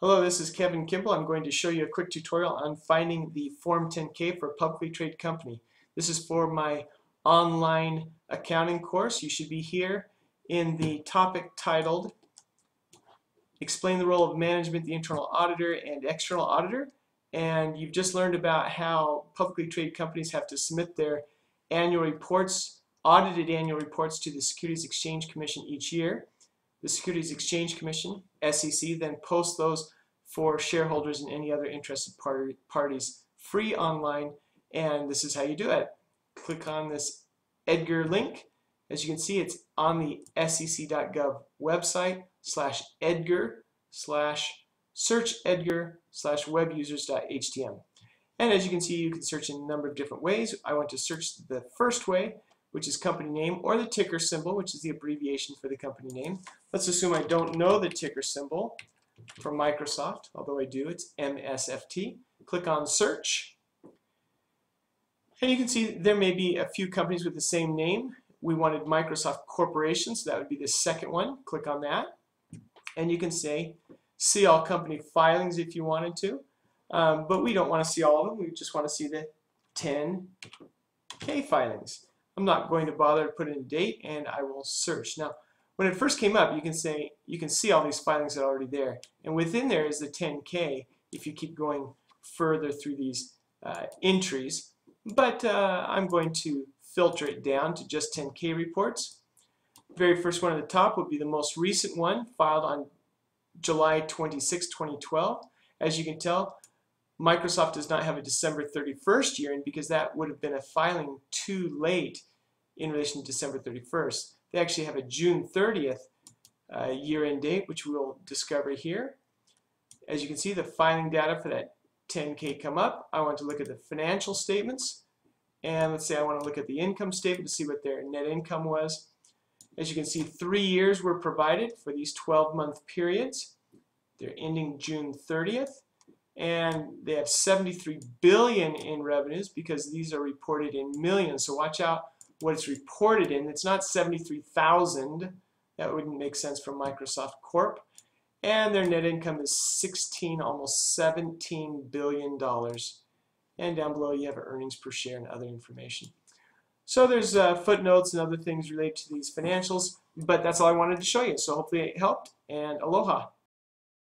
Hello, this is Kevin Kimball. I'm going to show you a quick tutorial on finding the Form 10K for a publicly traded company. This is for my online accounting course. You should be here in the topic titled Explain the Role of Management, the Internal Auditor, and External Auditor. And you've just learned about how publicly traded companies have to submit their annual reports, audited annual reports to the Securities Exchange Commission each year. The Securities Exchange Commission, SEC, then posts those for shareholders and any other interested parties free online. And this is how you do it. Click on this Edgar link. As you can see, it's on the sec.gov website slash Edgar slash search Edgar slash webusers.htm. And as you can see, you can search in a number of different ways. I want to search the first way, which is company name, or the ticker symbol, which is the abbreviation for the company name. Let's assume I don't know the ticker symbol for Microsoft, although I do, it's MSFT. Click on search. And you can see there may be a few companies with the same name. We wanted Microsoft Corporation, so that would be the second one. Click on that. And you can say, see all company filings if you wanted to. Um, but we don't want to see all of them. We just want to see the 10K filings. I'm not going to bother to put in a date and I will search. Now, when it first came up, you can say you can see all these filings that are already there. And within there is the 10K if you keep going further through these uh, entries. But uh, I'm going to filter it down to just 10K reports. The very first one at the top would be the most recent one filed on July 26, 2012. As you can tell, Microsoft does not have a December 31st year, and because that would have been a filing too late in relation to December 31st. They actually have a June 30th uh, year-end date, which we'll discover here. As you can see, the filing data for that 10K come up. I want to look at the financial statements, and let's say I want to look at the income statement to see what their net income was. As you can see, three years were provided for these 12-month periods. They're ending June 30th and they have 73 billion in revenues because these are reported in millions. So watch out what it's reported in. It's not 73,000. That wouldn't make sense for Microsoft Corp. And their net income is 16, almost 17 billion dollars. And down below you have earnings per share and other information. So there's uh, footnotes and other things related to these financials, but that's all I wanted to show you. So hopefully it helped, and aloha.